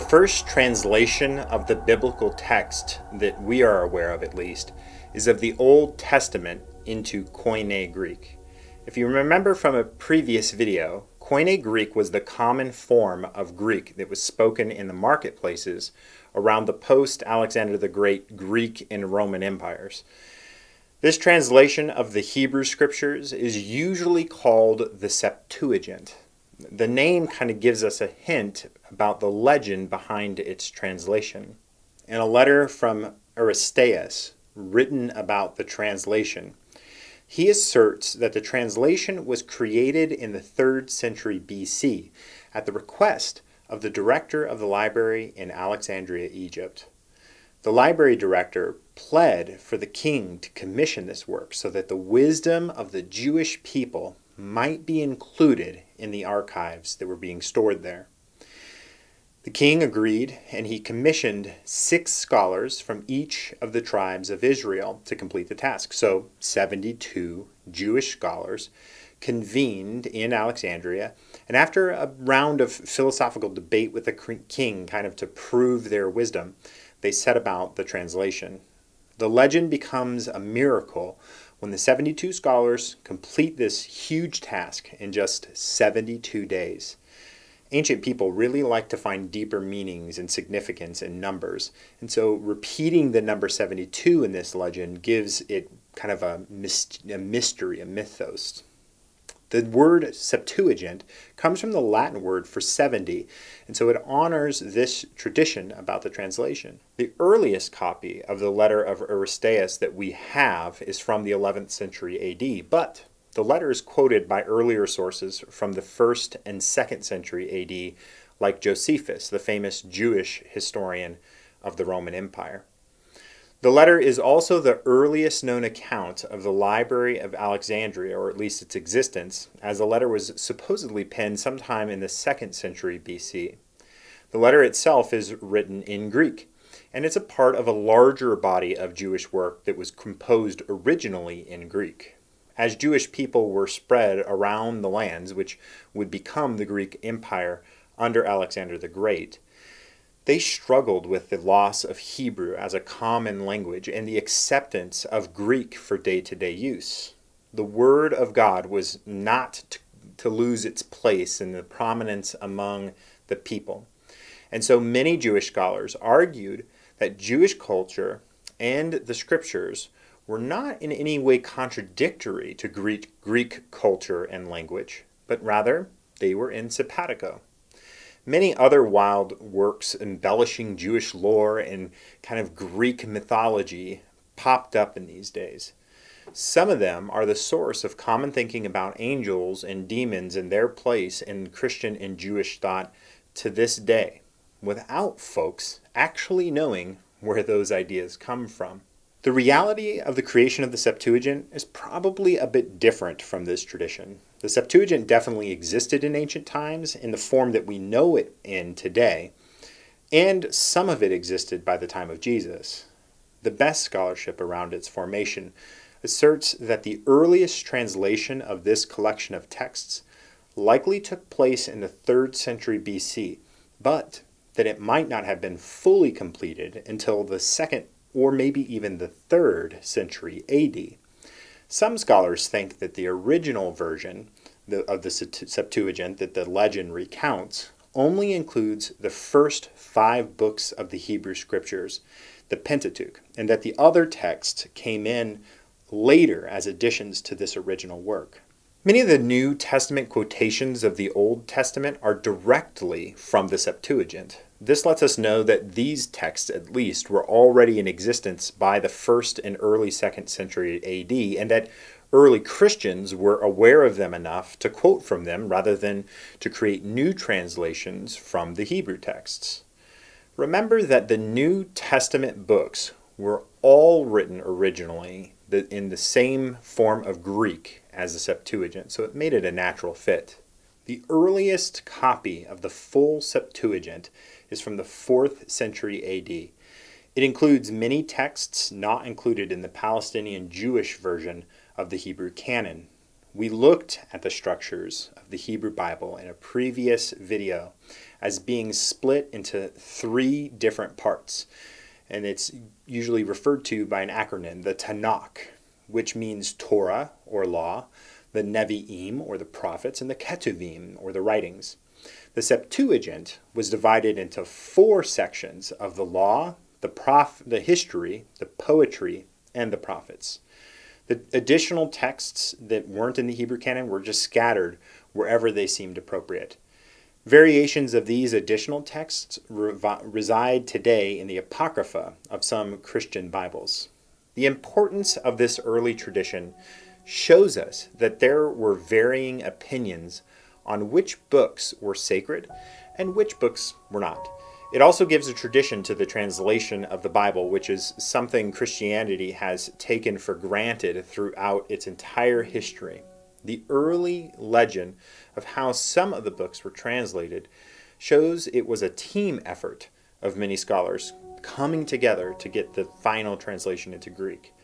The first translation of the biblical text that we are aware of, at least, is of the Old Testament into Koine Greek. If you remember from a previous video, Koine Greek was the common form of Greek that was spoken in the marketplaces around the post Alexander the Great Greek and Roman empires. This translation of the Hebrew scriptures is usually called the Septuagint. The name kind of gives us a hint about the legend behind its translation. In a letter from Aristeas, written about the translation, he asserts that the translation was created in the 3rd century BC at the request of the director of the library in Alexandria, Egypt. The library director pled for the king to commission this work so that the wisdom of the Jewish people might be included in the archives that were being stored there. The king agreed, and he commissioned six scholars from each of the tribes of Israel to complete the task. So, 72 Jewish scholars convened in Alexandria, and after a round of philosophical debate with the king, kind of to prove their wisdom, they set about the translation. The legend becomes a miracle when the 72 scholars complete this huge task in just 72 days. Ancient people really like to find deeper meanings and significance in numbers, and so repeating the number 72 in this legend gives it kind of a, myst- a mystery, a mythos. The word Septuagint comes from the Latin word for 70, and so it honors this tradition about the translation. The earliest copy of the letter of Aristeas that we have is from the 11th century AD, but the letter is quoted by earlier sources from the 1st and 2nd century AD, like Josephus, the famous Jewish historian of the Roman Empire. The letter is also the earliest known account of the Library of Alexandria, or at least its existence, as the letter was supposedly penned sometime in the 2nd century BC. The letter itself is written in Greek, and it's a part of a larger body of Jewish work that was composed originally in Greek. As Jewish people were spread around the lands which would become the Greek Empire under Alexander the Great, they struggled with the loss of Hebrew as a common language and the acceptance of Greek for day to day use. The Word of God was not to, to, lose its place in the prominence among the people. And so many Jewish scholars argued that Jewish culture and the scriptures were not in any way contradictory to Greek, Greek culture and language, but rather they were in simpatico. Many other wild works embellishing Jewish lore and kind of Greek mythology popped up in these days. Some of them are the source of common thinking about angels and demons and their place in Christian and Jewish thought to this day, without folks actually knowing where those ideas come from. The reality of the creation of the Septuagint is probably a bit different from this tradition. The Septuagint definitely existed in ancient times in the form that we know it in today, and some of it existed by the time of Jesus. The best scholarship around its formation asserts that the earliest translation of this collection of texts likely took place in the 3rd century BC, but that it might not have been fully completed until the 2nd or maybe even the 3rd century AD. Some scholars think that the original version of the Septuagint that the legend recounts only includes the first five books of the Hebrew Scriptures, the Pentateuch, and that the other texts came in later as additions to this original work. Many of the New Testament quotations of the Old Testament are directly from the Septuagint. This lets us know that these texts, at least, were already in existence by the first and early second century AD, and that early Christians were aware of them enough to quote from them rather than to create new translations from the Hebrew texts. Remember that the New Testament books were all written originally in the same form of Greek as the Septuagint, so it made it a natural fit. The earliest copy of the full Septuagint is from the 4th century AD. It includes many texts not included in the Palestinian Jewish version of the Hebrew canon. We looked at the structures of the Hebrew Bible in a previous video as being split into three different parts. And it's usually referred to by an acronym, the Tanakh, which means Torah or law, the Nevi'im or the prophets, and the Ketuvim or the writings. The Septuagint was divided into four sections of the law, the, prof- the history, the poetry, and the prophets. The additional texts that weren't in the Hebrew canon were just scattered wherever they seemed appropriate. Variations of these additional texts reside today in the Apocrypha of some Christian Bibles. The importance of this early tradition shows us that there were varying opinions on which books were sacred and which books were not. It also gives a tradition to the translation of the Bible, which is something Christianity has taken for granted throughout its entire history. The early legend of how some of the books were translated shows it was a team effort of many scholars coming together to get the final translation into Greek.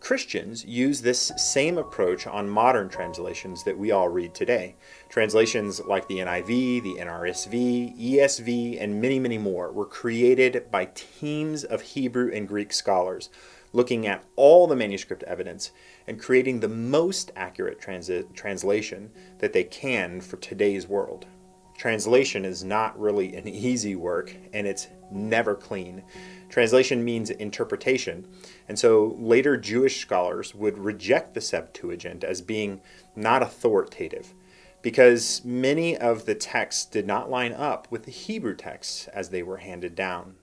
Christians use this same approach on modern translations that we all read today. Translations like the NIV, the NRSV, ESV, and many, many more were created by teams of Hebrew and Greek scholars looking at all the manuscript evidence and creating the most accurate translation that they can for today's world. Translation is not really an easy work and it's never clean. Translation means interpretation, and so later Jewish scholars would reject the Septuagint as being not authoritative because many of the texts did not line up with the Hebrew texts as they were handed down.